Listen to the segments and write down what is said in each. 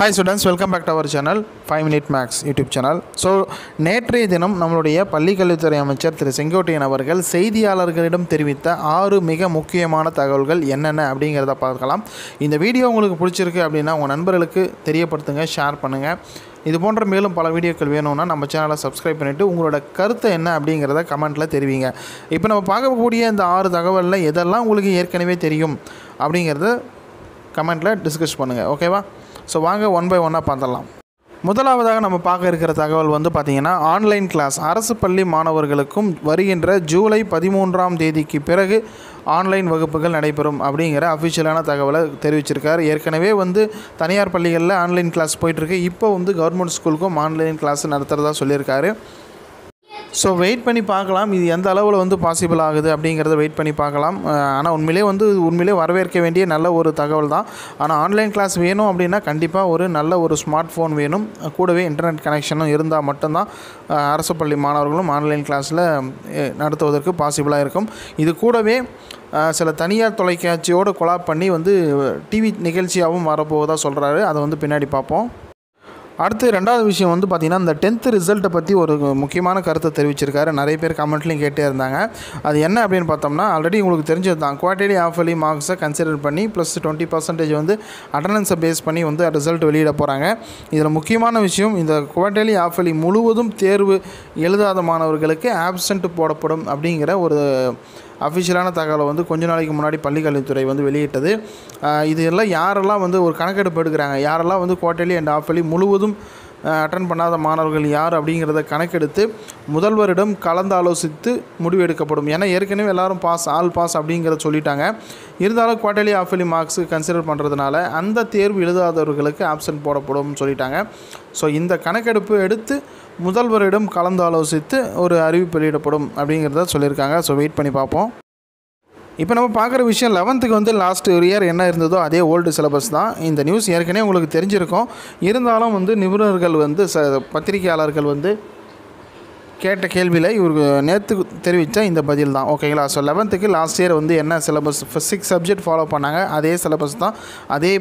Hi students welcome back to our channel five minute maths YouTube channel so நேற்றைய தினம் நம்மளுடைய பள்ளிக்கல்வித்துறை அமைச்சர் திரு செங்கோட்டையன் அவர்கள் செய்தியாளர்களிடம் தெரிவித்த ஆறு மிக முக்கியமான தகவல்கள் என்னென்ன அப்படிங்கிறத பார்க்கலாம். இந்த வீடியோ உங்களுக்கு பிடிச்சிருக்கு அப்படின்னா உங்கள் நண்பர்களுக்கு தெரியப்படுத்துங்க ஷேர் பண்ணுங்கள் இது போன்ற மேலும் பல வீடியோக்கள் வேணும்னா நம்ம சேனலை சப்ஸ்கிரைப் பண்ணிவிட்டு உங்களோட கருத்து என்ன அப்படிங்கிறத கமெண்ட்டில் தெரிவிங்க. இப்போ நம்ம பார்க்கக்கூடிய இந்த ஆறு தகவலில் எதெல்லாம் உங்களுக்கு ஏற்கனவே தெரியும் அப்படிங்கிறத கமெண்ட்டில் டிஸ்கஸ் பண்ணுங்கள் ஓகேவா ஸோ வாங்க ஒன் பை ஒன்னாக பார்த்துடலாம். முதலாவதாக நம்ம பார்க்க இருக்கிற தகவல் வந்து பார்த்திங்கன்னா ஆன்லைன் கிளாஸ் அரசு பள்ளி மாணவர்களுக்கும் வருகின்ற ஜூலை பதிமூன்றாம் தேதிக்கு பிறகு ஆன்லைன் வகுப்புகள் நடைபெறும் அப்படிங்கிற அஃபிஷியலான தகவலை தெரிவிச்சிருக்கார். ஏற்கனவே வந்து தனியார் பள்ளிகளில் ஆன்லைன் கிளாஸ் போயிட்டுருக்கு இப்போ வந்து கவர்மெண்ட் ஸ்கூலுக்கும் ஆன்லைன் கிளாஸ் நடத்துகிறதா சொல்லியிருக்காரு. ஸோ வெயிட் பண்ணி பார்க்கலாம். இது எந்த அளவில் வந்து பாசிபிள் ஆகுது அப்படிங்கிறத வெயிட் பண்ணி பார்க்கலாம். ஆனால் உண்மையிலே வந்து உண்மையிலே வரவேற்க வேண்டிய நல்ல ஒரு தகவல் தான். ஆனால் ஆன்லைன் கிளாஸ் வேணும் அப்படின்னா கண்டிப்பாக ஒரு நல்ல ஒரு ஸ்மார்ட் ஃபோன் வேணும். கூடவே இன்டர்நெட் கனெக்ஷனும் இருந்தால் மட்டும்தான் அரசு பள்ளி மாணவர்களும் ஆன்லைன் கிளாஸில் நடத்துவதற்கு பாசிபிளாக இருக்கும். இது கூடவே சில தனியார் தொலைக்காட்சியோடு கொலாப் பண்ணி வந்து டிவி நிகழ்ச்சியாகவும் வரப்போவதாக சொல்கிறாரு அதை வந்து பின்னாடி பார்ப்போம். அடுத்து ரெண்டாவது விஷயம் வந்து பார்த்திங்கன்னா இந்த டென்த்து ரிசல்ட்டை பற்றி ஒரு முக்கியமான கருத்தை தெரிவிச்சிருக்காரு. நிறைய பேர் கமெண்ட்லையும் கேட்டே இருந்தாங்க. அது என்ன அப்படின்னு பார்த்தோம்னா ஆல்ரெடி உங்களுக்கு தெரிஞ்சது தான். குவார்டர்லி ஆஃபர்லி மார்க்ஸை கன்சிடர் பண்ணி ப்ளஸ் டுவெண்ட்டி பர்சன்டேஜ் வந்து அட்டண்டன்ஸை பேஸ் பண்ணி வந்து ரிசல்ட் வெளியிட போகிறாங்க இதில் முக்கியமான விஷயம் இந்த குவார்டர்லி ஆஃபர்லி முழுவதும் தேர்வு எழுதாத மாணவர்களுக்கு ஆப்சண்ட் போடப்படும் அப்படிங்கிற ஒரு அஃபிஷியலான தகவலை வந்து கொஞ்ச நாளைக்கு முன்னாடி பள்ளிக்கல்வித்துறை வந்து வெளியிட்டது. இது எல்லாம் யாரெல்லாம் வந்து ஒரு கணக்கெடுப்பு எடுக்கிறாங்க யாரெல்லாம் வந்து குவார்டர்லி அண்ட் ஆஃபர்லி முழுவதும் அட்டன் பண்ணாத மாணவர்கள் யார் அப்படிங்கிறத கணக்கெடுத்து முதல்வரிடம் கலந்து ஆலோசித்து முடிவு எடுக்கப்படும் ஏன்னா ஏற்கனவே எல்லாரும் பாஸ் ஆல் பாஸ் அப்படிங்கிறத சொல்லிட்டாங்க. இருந்தாலும் குவார்டர்லி ஆஃபலி மார்க்ஸ் கன்சிடர் பண்ணுறதுனால அந்த தேர்வு எழுதாதவர்களுக்கு ஆப்சன்ட் போடப்படும் சொல்லிட்டாங்க. ஸோ இந்த கணக்கெடுப்பு எடுத்து முதல்வரிடம் கலந்து ஆலோசித்து ஒரு அறிவிப்பு வெளியிடப்படும் அப்படிங்கிறத சொல்லியிருக்காங்க. ஸோ வெயிட் பண்ணி பார்ப்போம். இப்போ நம்ம பார்க்குற விஷயம் லெவன்த்துக்கு வந்து லாஸ்ட் இயர் என்ன இருந்ததோ அதே ஓல்டு சிலபஸ் தான். இந்த நியூஸ் ஏற்கனவே உங்களுக்கு தெரிஞ்சிருக்கும். இருந்தாலும் வந்து நிபுணர்கள் வந்து ச பத்திரிகையாளர்கள் வந்து கேட்ட கேள்வியில் இவருக்கு நேற்று தெரிவித்த இந்த பதில் தான். ஓகேங்களா ஸோ லெவன்த்துக்கு லாஸ்ட் இயர் வந்து என்ன சிலபஸ் சிக்ஸ் சப்ஜெக்ட் ஃபாலோ பண்ணாங்க. அதே சிலபஸ் தான். அதே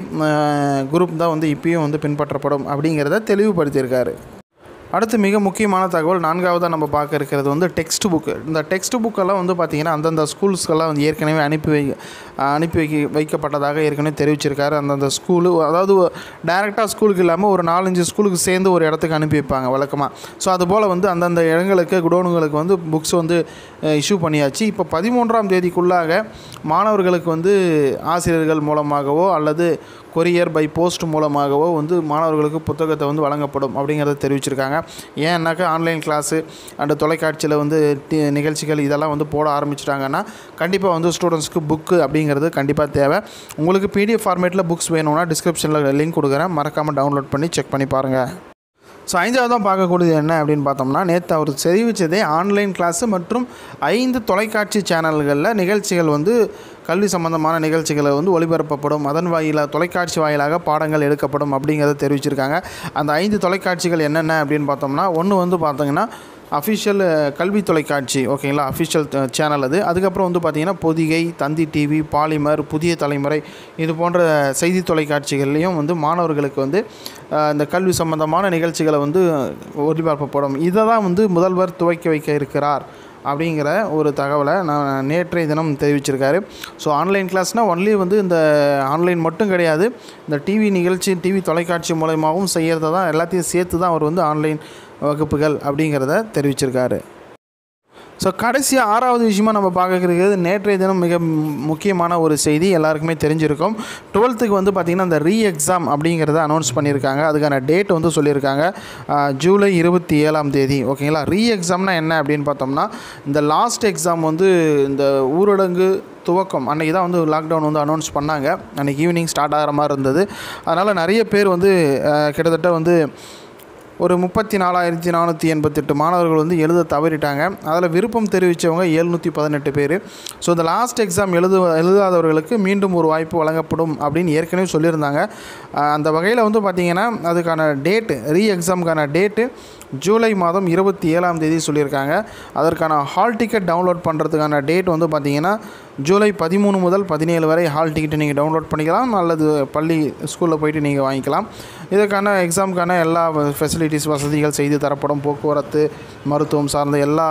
குரூப் தான் வந்து இப்பயும் வந்து பின்பற்றப்படும் அப்படிங்கிறத தெளிவுபடுத்தியிருக்காரு. அடுத்து மிக முக்கியமான தகவல் நான்காவதாக நம்ம பார்க்க இருக்கிறது வந்து டெக்ஸ்ட் புக்கு இந்த டெக்ஸ்ட் புக்கெல்லாம் வந்து பார்த்திங்கன்னா அந்தந்த ஸ்கூல்ஸ்க்கெல்லாம் வந்து ஏற்கனவே அனுப்பி வை அனுப்பி வைக்க வைக்கப்பட்டதாக ஏற்கனவே தெரிவிச்சிருக்காரு. அந்தந்த ஸ்கூலு அதாவது டைரெக்டாக ஸ்கூலுக்கு இல்லாமல் ஒரு நாலஞ்சு ஸ்கூலுக்கு சேர்ந்து ஒரு இடத்துக்கு அனுப்பி வைப்பாங்க வழக்கமாக ஸோ அதுபோல் வந்து அந்தந்த இடங்களுக்கு குடோனுங்களுக்கு வந்து புக்ஸ் வந்து இஷ்யூ பண்ணியாச்சு. இப்போ பதிமூன்றாம் தேதிக்குள்ளாக மாணவர்களுக்கு வந்து ஆசிரியர்கள் மூலமாகவோ அல்லது கொரியர் பை போஸ்ட் மூலமாகவோ வந்து மாணவர்களுக்கு புத்தகத்தை வந்து வழங்கப்படும் அப்படிங்கிறத தெரிவிச்சிருக்காங்க. ஏன்னாக்கா ஆன்லைன் கிளாஸு அண்டு தொலைக்காட்சியில் வந்து நிகழ்ச்சிகள் இதெல்லாம் வந்து போட ஆரம்பிச்சிட்டாங்கன்னா கண்டிப்பாக வந்து ஸ்டூடெண்ட்ஸ்க்கு புக்கு அப்படிங்கிறது கண்டிப்பாக தேவை. உங்களுக்கு பிடிஎஃப் ஃபார்மேட்டில் புக்ஸ் வேணும்னா டிஸ்கிரிப்ஷனில் லிங்க் கொடுக்குறேன். மறக்காமல் டவுன்லோட் பண்ணி செக் பண்ணி பாருங்கள் ஸோ ஐந்தாவது பார்க்கக்கூடியது என்ன அப்படின்னு பார்த்தோம்னா நேற்று அவர் தெரிவித்ததே ஆன்லைன் கிளாஸு மற்றும் ஐந்து தொலைக்காட்சி சேனல்களில் நிகழ்ச்சிகள் வந்து கல்வி சம்பந்தமான நிகழ்ச்சிகளை வந்து ஒளிபரப்பப்படும். அதன் வாயிலாக தொலைக்காட்சி வாயிலாக பாடங்கள் எடுக்கப்படும் அப்படிங்கிறத தெரிவிச்சிருக்காங்க. அந்த ஐந்து தொலைக்காட்சிகள் என்னென்ன அப்படின்னு பார்த்தோம்னா ஒன்று வந்து பார்த்தீங்கன்னா அஃபிஷியல் uh, கல்வி தொலைக்காட்சி ஓகேங்களா அஃபிஷியல் சேனல் அது. அதுக்கப்புறம் வந்து பார்த்திங்கன்னா பொதிகை தந்தி டிவி பாலிமர் புதிய தலைமுறை இது போன்ற செய்தி தொலைக்காட்சிகள்லேயும் வந்து மாணவர்களுக்கு வந்து uh, இந்த கல்வி சம்பந்தமான நிகழ்ச்சிகளை வந்து ஒளிபரப்பப்படும். இதை தான் வந்து முதல்வர் துவக்கி வைக்க இருக்கிறார் அப்படிங்கிற ஒரு தகவலை நான் நேற்றைய தினம் தெரிவிச்சிருக்காரு. ஸோ ஆன்லைன் கிளாஸ்னால் ஒன்லி வந்து இந்த ஆன்லைன் மட்டும் கிடையாது. இந்த டிவி நிகழ்ச்சி டிவி தொலைக்காட்சி மூலயமாகவும் செய்கிறத தான் எல்லாத்தையும் சேர்த்து தான் அவர் வந்து ஆன்லைன் வகுப்புகள் அப்படிங்கிறத தெரிவிச்சிருக்காரு. ஸோ கடைசியாக ஆறாவது விஷயமா நம்ம பார்க்கறது நேற்றைய தினம் மிக முக்கியமான ஒரு செய்தி. எல்லாருக்குமே தெரிஞ்சிருக்கும். டுவெல்த்துக்கு வந்து பார்த்திங்கன்னா இந்த ரீ எக்ஸாம் அப்படிங்கிறத அனௌன்ஸ் பண்ணியிருக்காங்க. அதுக்கான டேட் வந்து சொல்லியிருக்காங்க. ஜூலை இருபத்தி ஏழாம் தேதி. ஓகேங்களா ரீ எக்ஸாம்னா என்ன அப்படின்னு பார்த்தோம்னா இந்த லாஸ்ட் எக்ஸாம் வந்து இந்த ஊரடங்கு துவக்கம் அன்றைக்கி தான் வந்து லாக்டவுன் வந்து அனௌன்ஸ் பண்ணாங்க. அன்றைக்கி ஈவினிங் ஸ்டார்ட் ஆகிற மாதிரி இருந்தது. அதனால் நிறைய பேர் வந்து கிட்டத்தட்ட வந்து ஒரு முப்பத்தி நாலாயிரத்தி நானூற்றி எண்பத்தெட்டு மாணவர்கள் வந்து எழுத தவறிட்டாங்க. அதில் விருப்பம் தெரிவித்தவங்க எழுநூற்றி பதினெட்டு பேர். ஸோ இந்த லாஸ்ட் எக்ஸாம் எழுது எழுதாதவர்களுக்கு மீண்டும் ஒரு வாய்ப்பு வழங்கப்படும் அப்படின்னு ஏற்கனவே சொல்லியிருந்தாங்க. அந்த வகையில் வந்து பார்த்திங்கன்னா அதுக்கான டேட்டு ரீ எக்ஸாமுக்கான டேட்டு ஜூலை மாதம் இருபத்தி ஏழாம் தேதி சொல்லியிருக்காங்க. அதற்கான ஹால் டிக்கெட் டவுன்லோட் பண்ணுறதுக்கான டேட் வந்து பார்த்திங்கன்னா ஜூலை பதிமூணு முதல் பதினேழு வரை ஹால் டிக்கெட்டை நீங்கள் டவுன்லோட் பண்ணிக்கலாம். அல்லது பள்ளி ஸ்கூலில் போயிட்டு நீங்கள் வாங்கிக்கலாம். இதற்கான எக்ஸாமுக்கான எல்லா ஃபெசிலிட்டிஸ் வசதிகள் செய்து தரப்படும் போக்குவரத்து மருத்துவம் சார்ந்த எல்லா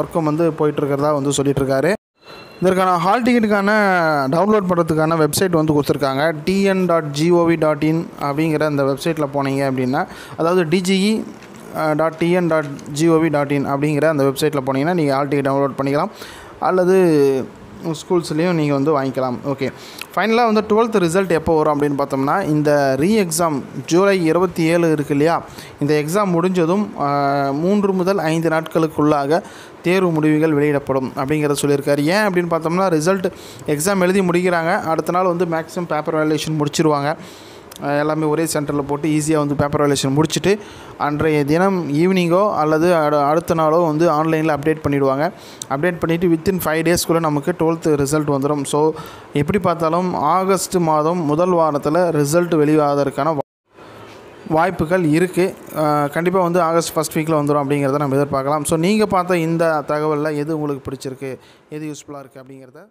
ஒர்க்கும் வந்து போயிட்டுருக்கிறதா வந்து சொல்லிகிட்ருக்காரு இதற்கான ஹால் டிக்கெட்டுக்கான டவுன்லோட் பண்ணுறதுக்கான வெப்சைட் வந்து கொடுத்துருக்காங்க. TN dot GOV dot in அப்படிங்கிற அந்த வெப்சைட்டில் போனீங்க அப்படின்னா அதாவது DGE dot TN dot GOV dot in அப்படிங்கிற அந்த வெப்சைட்டில் போனீங்கன்னா நீங்கள் ஹால் டிக்கெட் டவுன்லோட் பண்ணிக்கலாம். அல்லது ஸ்கூல்ஸ்லேயும் நீங்கள் வந்து வாங்கிக்கலாம். ஓகே ஃபைனலாக வந்து டுவெல்த் ரிசல்ட் எப்போ வரும் அப்படின்னு பார்த்தோம்னா இந்த ரீ எக்ஸாம் ஜூலை இருபத்தி ஏழு இருக்கு இல்லையா? இந்த எக்ஸாம் முடிஞ்சதும் மூன்று முதல் ஐந்து நாட்களுக்குள்ளாக தேர்வு முடிவுகள் வெளியிடப்படும் அப்படிங்கிறத சொல்லியிருக்காரு. ஏன் அப்படின்னு பார்த்தோம்னா ரிசல்ட் எக்ஸாம் எழுதி முடிக்கிறாங்க. அடுத்த நாள் வந்து மேக்ஸிமம் பேப்பர் வேலேஷன் முடிச்சிருவாங்க. எல்லாமே ஒரே சென்டரில் போட்டு ஈஸியாக வந்து பேப்பர் வேலேஷன் முடிச்சுட்டு அன்றைய தினம் ஈவினிங்கோ அல்லது அடு அடுத்த நாளோ வந்து ஆன்லைனில் அப்டேட் பண்ணிவிடுவாங்க அப்டேட் பண்ணிவிட்டு வித்தின் ஃபைவ் டேஸ்க்குள்ளே நமக்கு டுவெல்த்து ரிசல்ட் வந்துடும் ஸோ எப்படி பார்த்தாலும் ஆகஸ்ட் மாதம் முதல் வாரத்தில் ரிசல்ட் வெளியாவதற்கான வா- வாய்ப்புகள் இருக்குது கண்டிப்பாக வந்து ஆகஸ்ட் ஃபஸ்ட் வீக்கில் வந்துடும் அப்படிங்கிறத நம்ம எதிர்பார்க்கலாம். ஸோ நீங்கள் பார்த்த இந்த தகவலில் எது உங்களுக்கு பிடிச்சிருக்கு? எது யூஸ்ஃபுல்லாக இருக்குது அப்படிங்கிறத